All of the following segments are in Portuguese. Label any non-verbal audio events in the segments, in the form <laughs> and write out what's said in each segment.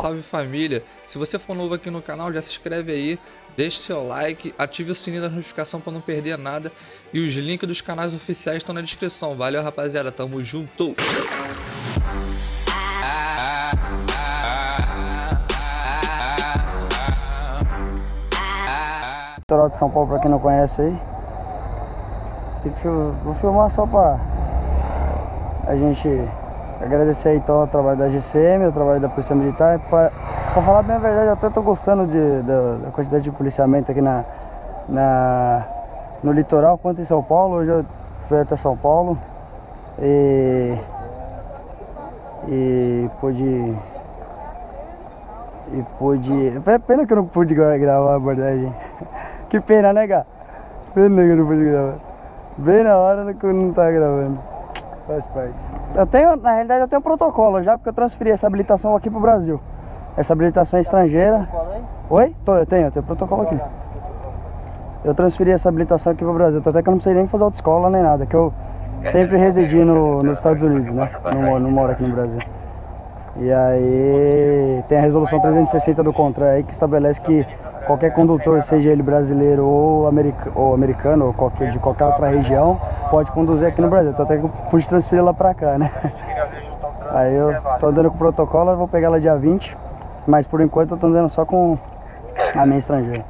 Salve família! Se você for novo aqui no canal, já se inscreve aí, deixe seu like, ative o sininho da notificação para não perder nada e os links dos canais oficiais estão na descrição. Valeu rapaziada, tamo junto! Litoral de São Paulo, pra quem não conhece aí. Vou filmar só pra a gente agradecer então o trabalho da GCM, o trabalho da Polícia Militar. Pra falar bem a verdade, eu até tô gostando de, da, da quantidade de policiamento aqui na, na, no litoral, quanto em São Paulo. Hoje eu fui até São Paulo e, e pude. E pude. Pena que eu não pude gra- gravar a abordagem. <laughs> Que pena, né, Gá? Pena que eu não pude gravar. Bem na hora que eu não tava gravando. Faz parte. Eu tenho, na realidade, eu tenho protocolo já, porque eu transferi essa habilitação aqui pro Brasil. Essa habilitação é estrangeira. Oi? Tô, eu tenho, eu tenho protocolo aqui. Eu transferi essa habilitação aqui pro Brasil. Até que eu não precisei nem fazer autoescola nem nada, que eu sempre residi no, nos Estados Unidos, né? Não, não moro aqui no Brasil. E aí tem a resolução 360 do CONTRAN aí que estabelece que qualquer condutor, seja ele brasileiro ou, america- ou americano ou qualquer, de qualquer outra região, pode conduzir aqui no Brasil. Então até que eu pude transferir lá pra cá, né? Aí eu tô andando com o protocolo, vou pegar ela dia 20, mas por enquanto eu tô andando só com a minha estrangeira.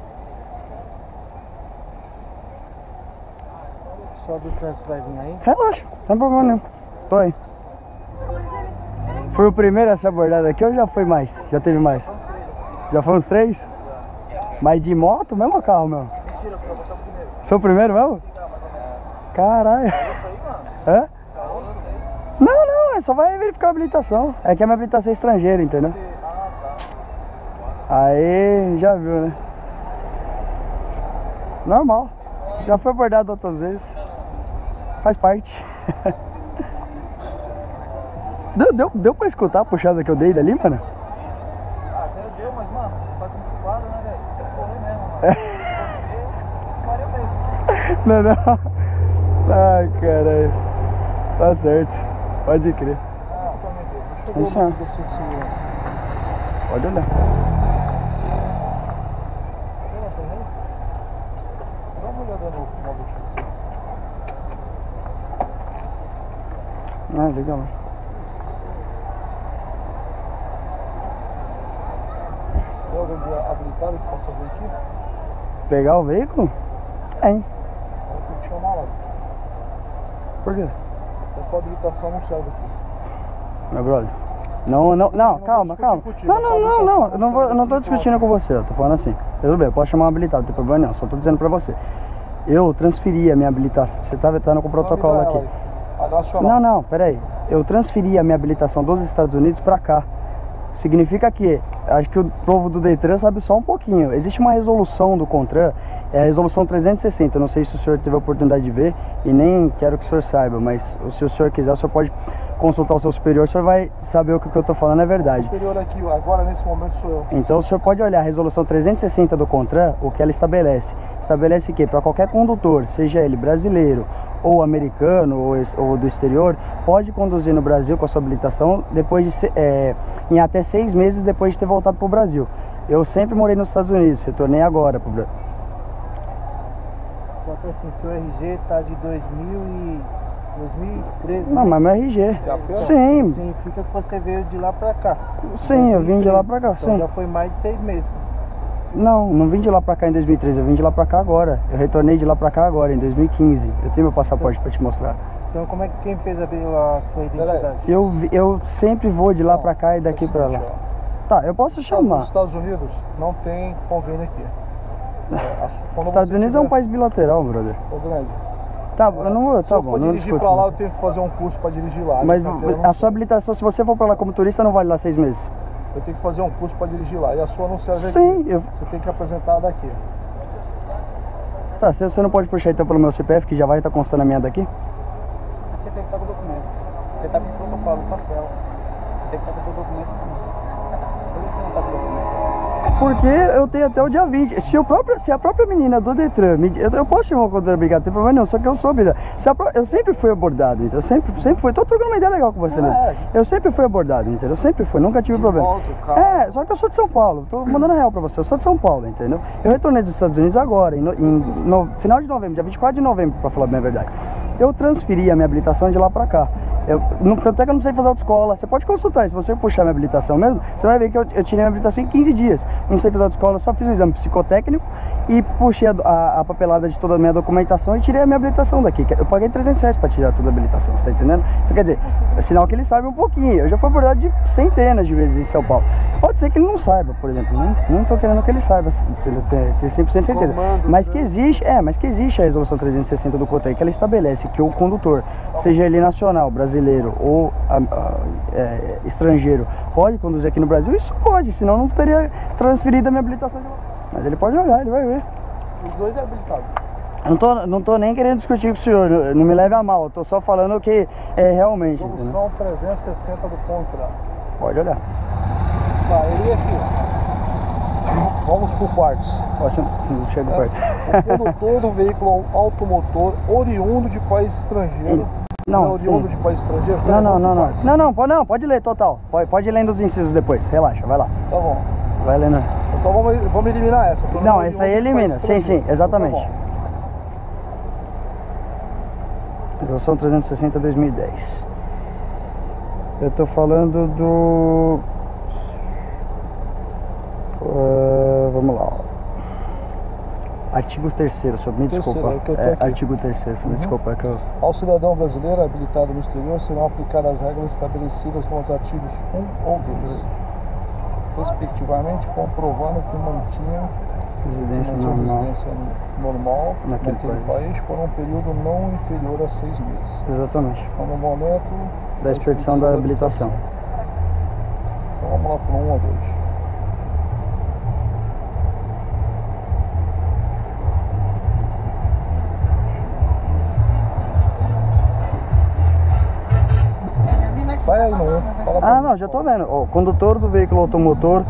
Só do trânsito vai vir aí? Relaxa, não tem problema nenhum. Tô aí. Fui o primeiro a ser abordado aqui ou já foi mais? Já teve mais? Já foi uns três? Mas de moto mesmo ou carro mesmo? Mentira, porque eu sou o primeiro. Sou o primeiro mesmo? Caralho. Hã? Não, não, é só vai verificar a habilitação. É que a minha habilitação é estrangeira, entendeu? Aí, já viu, né? Normal. Já foi abordado outras vezes. Faz parte. <laughs> Deu, deu, deu pra escutar a puxada que eu dei dali, mano? Ah, até deu, mas mano, você tá com fubado, né, velho? Você tem que correr mesmo, mano. Correr mesmo. Não, não. Ai, caralho. Tá certo. Pode crer. Ah, de segurança. Pode olhar. Dá uma olhada no final do chassi. Ah, legal. Tem alguém de- habilitado que possa vir aqui? Pegar o veículo? Tem. Eu tenho que chamar lá. Por quê? A tua habilitação não serve aqui. Meu brother. Não, não, não, calma, calma. Não, não, não, não. não Eu não, vou, eu não tô discutindo com você, eu tô falando assim. Tudo bem, eu posso chamar um habilitado, não tem problema nenhum. Só tô dizendo pra você. Eu transferi a minha habilitação. Você tá vetando com o protocolo aqui. Não, não, peraí. Eu transferi a minha habilitação dos Estados Unidos pra cá. Significa que, acho que o povo do Detran sabe só um pouquinho. Existe uma resolução do CONTRAN, é a resolução 360. Eu não sei se o senhor teve a oportunidade de ver e nem quero que o senhor saiba, mas se o senhor quiser, o senhor pode consultar o seu superior, o senhor vai saber o que eu tô falando é verdade. superior aqui, agora nesse momento sou eu. Então o senhor pode olhar a resolução 360 do CONTRAN, o que ela estabelece. Estabelece que para qualquer condutor, seja ele brasileiro ou americano ou, ou do exterior, pode conduzir no Brasil com a sua habilitação depois de se- é, em até seis meses depois de ter voltado para o Brasil. Eu sempre morei nos Estados Unidos, retornei agora para o Brasil. Só que assim, seu RG tá de 2000 e... 2013. Não, né? mas meu RG. Foi? Sim, Significa que você veio de lá pra cá. sim, eu vim de lá para cá, Então sim. já foi mais de seis meses. Não, não vim de lá para cá em 2013, eu vim de lá para cá agora. Eu retornei de lá para cá agora, em 2015. Eu tenho meu passaporte para te mostrar. Então como é que quem fez a, a sua identidade? Eu, eu sempre vou de lá pra cá e daqui É pra lá. ó. Tá, eu posso chamar. Estados Unidos não tem convênio aqui. É, Estados Unidos é um tiver- país bilateral, brother. Ô, grande. Tá, eu não vou, Se tá eu bom, for não dirigir discuto. pra lá, eu tenho que fazer um curso pra dirigir lá. Mas carteira não a sua habilitação, se você for pra lá como turista, não vale lá seis meses. Eu tenho que fazer um curso pra dirigir lá. E a sua não serve Sim, aqui. eu. Você tem que apresentar daqui. Tá, se você não pode puxar então pelo meu CPF, que já vai estar constando a minha daqui? Você tem que estar com o documento. Você está com o protocolo, o papel. Você tem que estar com o documento. Porque eu tenho até o dia 20. Se, o próprio, se a própria menina do Detran, eu, eu posso chamar o condutor obrigado, tem problema não, só que eu sou obrigado. Se a eu sempre fui abordado, então eu sempre, sempre fui. Tô trocando uma ideia legal com você, É, né? Eu sempre fui abordado, entendeu? Eu sempre fui, nunca tive De problema. volta. É, só que eu sou de São Paulo, tô mandando real pra você, eu sou de São Paulo, entendeu? Eu retornei dos Estados Unidos agora, em, no- em no- final de novembro, dia 24 de novembro, pra falar bem a verdade. Eu transferi a minha habilitação de lá pra cá. Eu, não, tanto é que eu não sei fazer autoescola. Você pode consultar, se você puxar minha habilitação mesmo, você vai ver que eu, eu tirei minha habilitação em 15 dias. Não sei fazer autoescola, só fiz o exame psicotécnico e puxei a, a- a papelada de toda a minha documentação e tirei a minha habilitação daqui. Eu paguei 300 reais pra tirar toda a habilitação, você tá entendendo? Então quer dizer, é sinal que ele sabe um pouquinho. Eu já fui abordado de centenas de vezes em São Paulo. Pode ser que ele não saiba, por exemplo. Não, não tô querendo que ele saiba, assim, eu tenho tenho 100% de certeza. Comando, Mas né? que existe, é, mas que existe a resolução 360 do COTAI, que ela estabelece que o condutor, seja ele nacional, brasileiro ou ah, ah, é, estrangeiro, pode conduzir aqui no Brasil? Isso pode, senão não teria transferido a minha habilitação de lá. Mas ele pode olhar, ele vai ver. Os dois é habilitado. Eu não tô, não tô nem querendo discutir com o senhor, não, não me leve a mal, eu tô só falando o que é realmente? Solução 360 do contrato. Pode olhar. Tá, ele aqui. Vamos por partes. Não chega perto. O condutor do veículo automotor oriundo de país estrangeiro. Não, sim. de país estrangeiro? Não, não, não, não. Não, não, pode, não, pode ler total. Pode, pode ir lendo os incisos depois. Relaxa, vai lá. Tá bom. Vai lendo. Então vamos, vamos eliminar essa. Tô Não, essa aí elimina. Sim, sim, exatamente. Tá bom. Resolução 360 2010. Eu tô falando do. Ah, vamos lá. Artigo 3 senhor, me Terceiro, desculpa. é É, artigo 3 senhor, me desculpa, é que eu. Ao cidadão brasileiro habilitado no exterior serão aplicadas as regras estabelecidas nos artigos 1 ou 2, respectivamente comprovando que mantinha, Residência normal. residência normal Naquele naquele, país. país. por um período não inferior a seis meses. Exatamente. Então, no momento Da expedição da habilitação. Então vamos lá para um ou dois. Vai aí, mano. Fala pra Ah, não, já tô vendo. O condutor do veículo automotor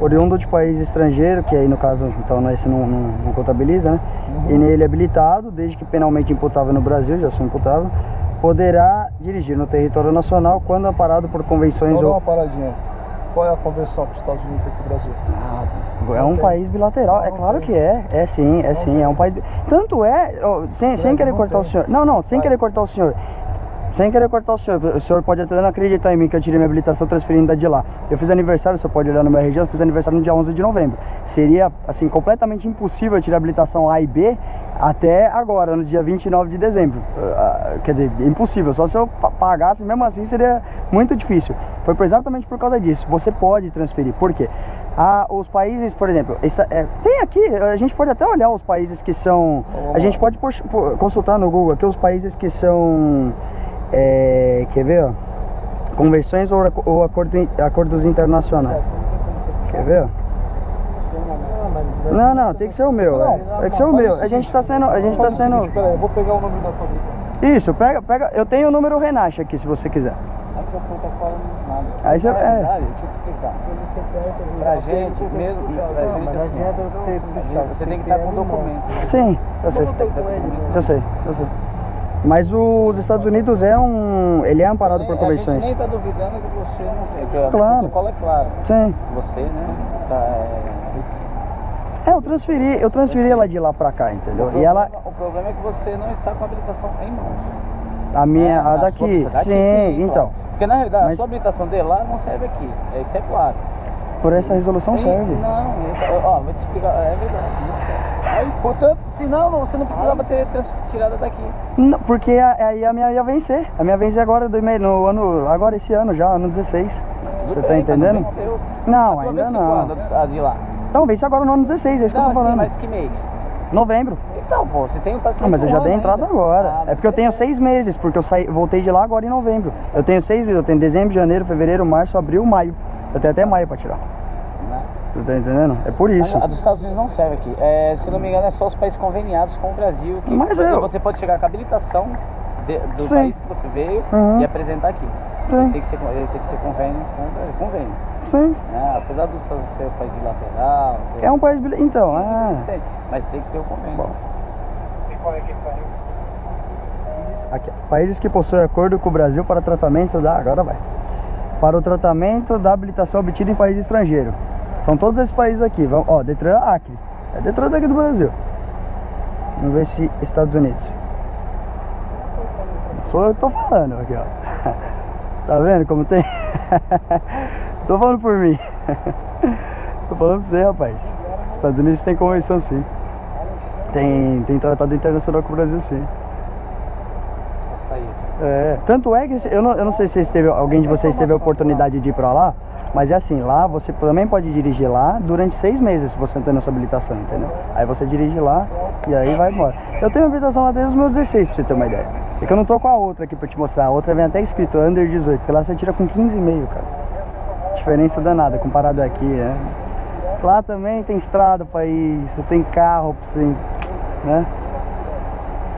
oriundo de país estrangeiro, que aí no caso, então né, esse não, não, não contabiliza, né? E nele habilitado, desde que penalmente imputável no Brasil, já sou imputável, poderá dirigir no território nacional quando amparado por convenções ou. uma paradinha. Qual é a conversão com os Estados Unidos aqui no Brasil? É um país bilateral, é Não claro tem. que é, é sim, é sim, é um país. Tanto é, ó, sem, sem Não, querer não cortar o tem. senhor. Não, não, sem Vai. querer cortar o senhor. Sem querer cortar o senhor, o senhor pode até não acreditar em mim que eu tirei minha habilitação transferindo de lá. Eu fiz aniversário, o senhor pode olhar na minha região, eu fiz aniversário no dia 11 de novembro. Seria, assim, completamente impossível eu tirar a habilitação A e B até agora, no dia 29 de dezembro. Ah, Quer dizer, impossível, só se eu pa- pagasse, mesmo assim seria muito difícil. Foi exatamente por causa disso. Você pode transferir. Por quê? Ah, os países, por exemplo, esta- é, tem aqui, a gente pode até olhar os países que são. A gente pode consultar no Google aqui os países que são. É, quer ver? ó? Convenções ou, ou acordo acordos internacionais. Quer ver? ó? Não, não, tem que ser o meu. é. Tem que ser o meu. A gente tá sendo. A gente tá sendo. Pera aí, eu vou pegar o nome da fabricante. Isso, pega, pega. Eu tenho o número Renache aqui, se você quiser. Aqui eu não tô falando nada. Aí você- é. deixa eu te explicar. Pra gente, mesmo pra gente, assim, você tem que estar com o documento. Sim, eu sei. Eu sei, eu sei. Mas os Estados Unidos é um. Ele é amparado por A gente convenções. nem tá duvidando que você não tem. porque Claro. O protocolo é claro. Sim. Você, né? Tá, é... É, eu transferi, eu transferi ela de lá pra cá, entendeu? o, E ela. problema, o problema é que você não está com a habilitação em mãos. A minha, É, a daqui. daqui Sim, então. Porque na realidade Mas- a sua habilitação de lá não serve aqui. É, Isso é claro. Por essa resolução Tem- serve. Não, isso- ó, vou te explicar. É verdade. Não serve. Aí, portanto, senão não, você não precisava ter tirado daqui. Não, porque a- aí a minha ia vencer. A minha vence agora do no ano. Agora esse ano já, ano 16. Tudo Você tá bem, mas entendendo? Não, venceu. Não, ainda não. quando, a de lá? Não, vence agora no ano 16, é isso que não, eu tô sim, falando. mas que mês? Novembro. Então, pô, você tem um Não, mas eu já dei entrada agora. Ah, é porque eu tenho seis meses, porque eu saí, voltei de lá agora em novembro. Eu tenho seis meses, eu tenho dezembro, janeiro, fevereiro, março, abril, maio. Eu tenho até maio pra tirar. Você tá entendendo? É por isso. A dos Estados Unidos não serve aqui. É, se não me engano, é só os países conveniados com o Brasil. Que Mas que eu- você pode chegar com a habilitação de- do Sim. país que você veio Uhum. e apresentar aqui. Sim. Tem que, ser, ele tem que ter convênio com o Brasil. Convênio. Sim. né? Apesar do Estados Unidos ser um país bilateral, É um país. bile- Então, é. tem, mas tem que ter o convênio. Países, aqui, ó. países que possuem acordo com o Brasil para tratamento da. Agora vai. Para o tratamento da habilitação obtida em país estrangeiro. São todos esses países aqui. Vamos, ó, Detran Acre. É Detran daqui do Brasil. Vamos ver se Estados Unidos. Sou eu que tô falando aqui, ó. <laughs> Tá vendo como tem? <laughs> tô falando por mim. <laughs> tô falando pra você, rapaz. Estados Unidos tem convenção sim. Tem, tem tratado internacional com o Brasil sim. É, tanto é que eu não, eu não sei se teve, alguém de vocês teve a oportunidade de ir pra lá, mas é assim, lá você também pode dirigir lá durante seis meses se você tem a sua habilitação, entendeu? Aí você dirige lá e aí vai embora. Eu tenho habilitação lá desde os meus 16, pra você ter uma ideia. É que eu não tô com a outra aqui pra te mostrar. A outra vem até escrito Under 18, porque lá você tira com 15,5, cara. Diferença danada comparado aqui, né? Lá também tem estrada pra ir, você tem carro pra você, né?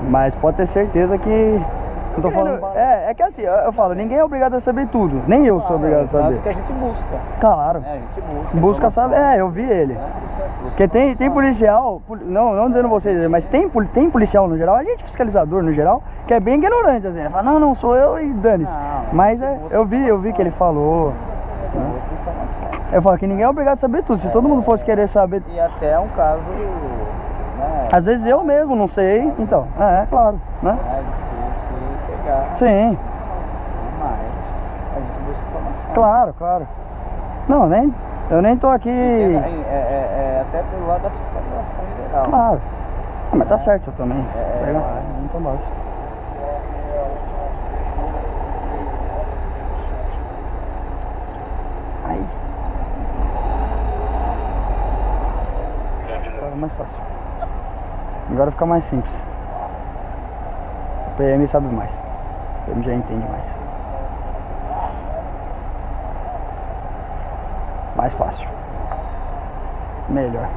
Mas pode ter certeza que. Eu tô falando. É, é que assim, eu, eu falo, ninguém é obrigado a saber tudo. Nem eu sou obrigado a saber. que a gente busca. Claro. né? A gente busca. Busca informação, saber. É, eu vi ele. né? Porque tem, tem policial, poli- não, não dizendo vocês, mas tem, tem policial no geral, a gente fiscalizador no geral, que é bem ignorante, assim. Ele fala, não, não, sou eu e dane-se. Não, Mas é, eu vi, eu vi que ele falou. Eu falo que ninguém é obrigado a saber tudo. Se todo mundo fosse querer saber. E até é um caso, né? Às vezes eu mesmo não sei, então. É, é claro, né? Né, Sim, mas a gente busca informação. claro, claro. Não, nem. Eu nem tô aqui. É, é, é, é até pelo lado da fiscalização em geral. Claro. Ah, mas tá certo eu também. É, Pega. é. Então basta. Aí. Agora é mais fácil. Agora fica mais simples. O PM sabe mais. PM já entende mais. Mais fácil. Melhor.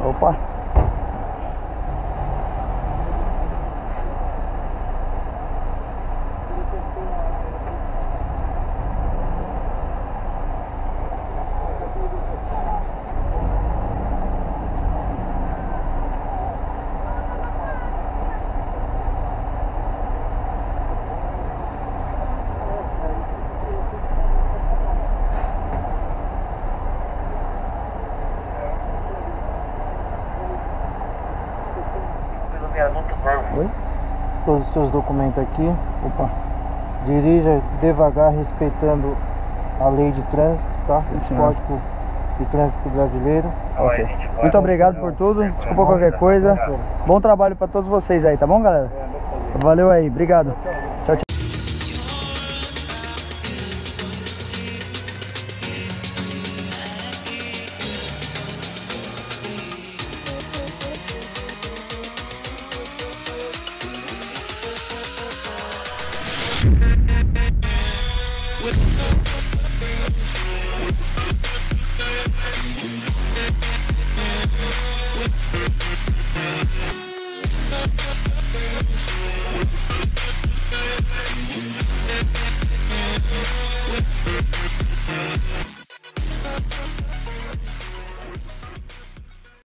Opa. Oi? Todos os seus documentos aqui. Opa. Dirija devagar, respeitando a lei de trânsito, tá? Sim, o. Código de Trânsito Brasileiro. Ok. Muito obrigado por tudo. Desculpa qualquer coisa. Bom trabalho pra todos vocês aí, tá bom, galera? Valeu aí. Obrigado.